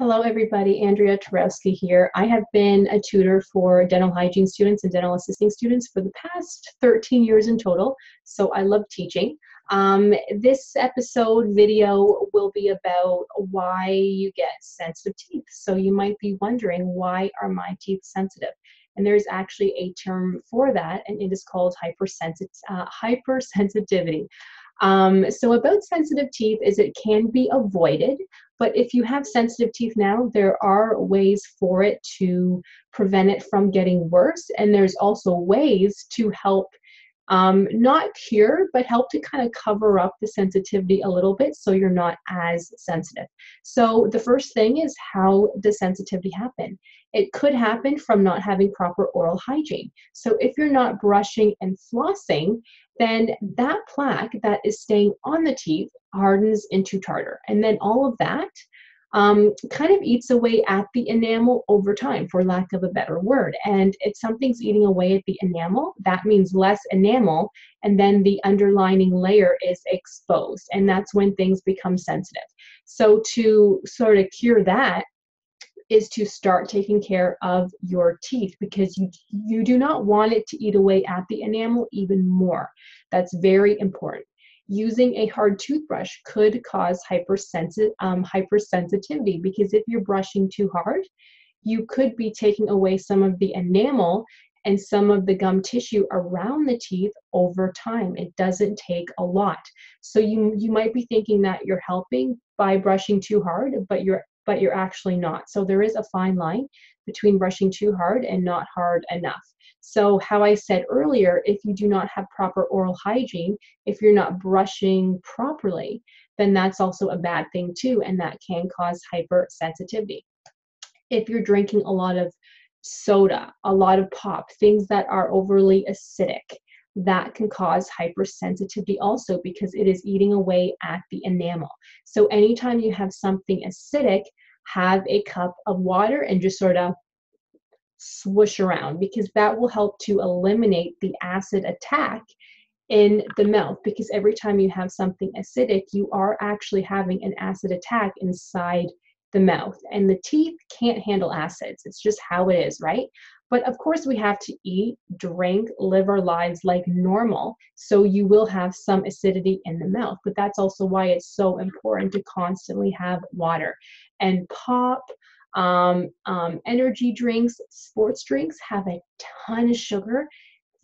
Hello, everybody. Andrea Twarowski here. I have been a tutor for dental hygiene students and dental assisting students for the past 13 years in total, so I love teaching. Um, this episode video will be about why you get sensitive teeth. So you might be wondering, why are my teeth sensitive? And there's actually a term for that, and it is called hypersensit uh, hypersensitivity. Um, so about sensitive teeth is it can be avoided, but if you have sensitive teeth now, there are ways for it to prevent it from getting worse, and there's also ways to help um, not cure, but help to kind of cover up the sensitivity a little bit so you're not as sensitive. So the first thing is how does sensitivity happen? It could happen from not having proper oral hygiene. So if you're not brushing and flossing, then that plaque that is staying on the teeth hardens into tartar. And then all of that um, kind of eats away at the enamel over time, for lack of a better word. And if something's eating away at the enamel, that means less enamel, and then the underlining layer is exposed. And that's when things become sensitive. So, to sort of cure that, is to start taking care of your teeth because you you do not want it to eat away at the enamel even more. That's very important. Using a hard toothbrush could cause hypersensi- um, hypersensitivity because if you're brushing too hard, you could be taking away some of the enamel and some of the gum tissue around the teeth over time. It doesn't take a lot. So you you might be thinking that you're helping by brushing too hard, but you're but you're actually not. So there is a fine line between brushing too hard and not hard enough. So, how I said earlier, if you do not have proper oral hygiene, if you're not brushing properly, then that's also a bad thing too, and that can cause hypersensitivity. If you're drinking a lot of soda, a lot of pop, things that are overly acidic, that can cause hypersensitivity also because it is eating away at the enamel. So anytime you have something acidic, have a cup of water and just sort of swoosh around because that will help to eliminate the acid attack in the mouth because every time you have something acidic, you are actually having an acid attack inside the mouth. And the teeth can't handle acids. It's just how it is, right? But of course, we have to eat, drink, live our lives like normal. So you will have some acidity in the mouth. But that's also why it's so important to constantly have water. And pop, um, um, energy drinks, sports drinks have a ton of sugar,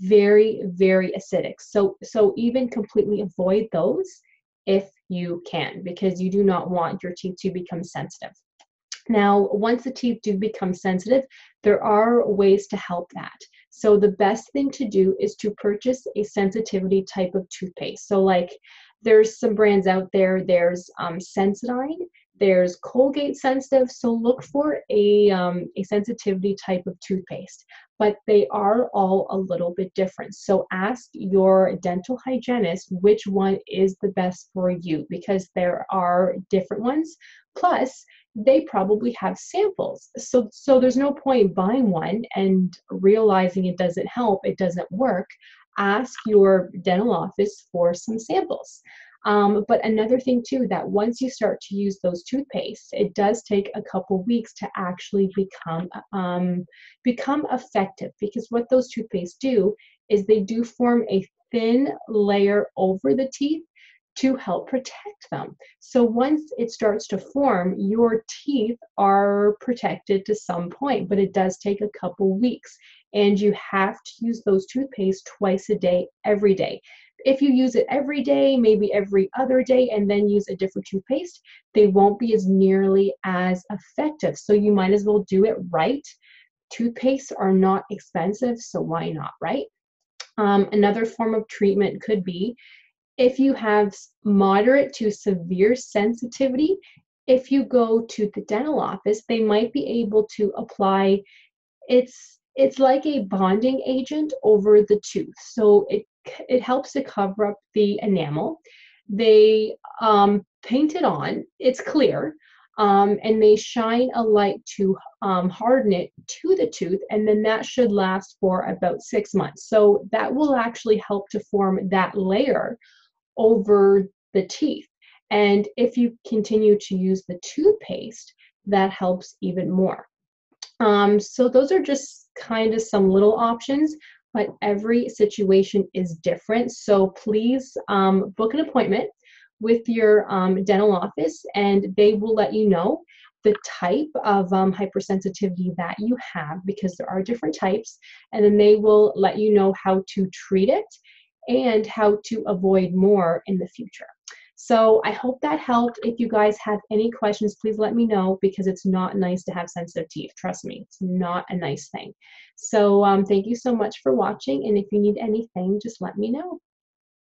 very, very acidic. So, so even completely avoid those if you can, because you do not want your teeth to become sensitive. Now, once the teeth do become sensitive, there are ways to help that. So the best thing to do is to purchase a sensitivity type of toothpaste. So like there's some brands out there, there's um, Sensodyne, there's Colgate sensitive, so look for a, um, a sensitivity type of toothpaste, but they are all a little bit different. So ask your dental hygienist which one is the best for you because there are different ones. Plus, they probably have samples. So, so there's no point buying one and realizing it doesn't help, it doesn't work. Ask your dental office for some samples. Um, but another thing too, that once you start to use those toothpaste, it does take a couple weeks to actually become um, become effective because what those toothpaste do is they do form a thin layer over the teeth to help protect them. So once it starts to form, your teeth are protected to some point, but it does take a couple weeks. And you have to use those toothpaste twice a day, every day. If you use it every day, maybe every other day, and then use a different toothpaste, they won't be as nearly as effective. So you might as well do it right. Toothpastes are not expensive, so why not, right? Um, another form of treatment could be if you have moderate to severe sensitivity, if you go to the dental office, they might be able to apply it's it's like a bonding agent over the tooth. So it it helps to cover up the enamel. They um, paint it on, it's clear, um, and they shine a light to um, harden it to the tooth, and then that should last for about six months. So that will actually help to form that layer over the teeth. And if you continue to use the toothpaste, that helps even more. Um, so those are just kind of some little options, but every situation is different. So please um, book an appointment with your um, dental office and they will let you know the type of um, hypersensitivity that you have because there are different types and then they will let you know how to treat it and how to avoid more in the future. So I hope that helped. If you guys have any questions, please let me know because it's not nice to have sensitive teeth. Trust me, it's not a nice thing. So um, thank you so much for watching. And if you need anything, just let me know.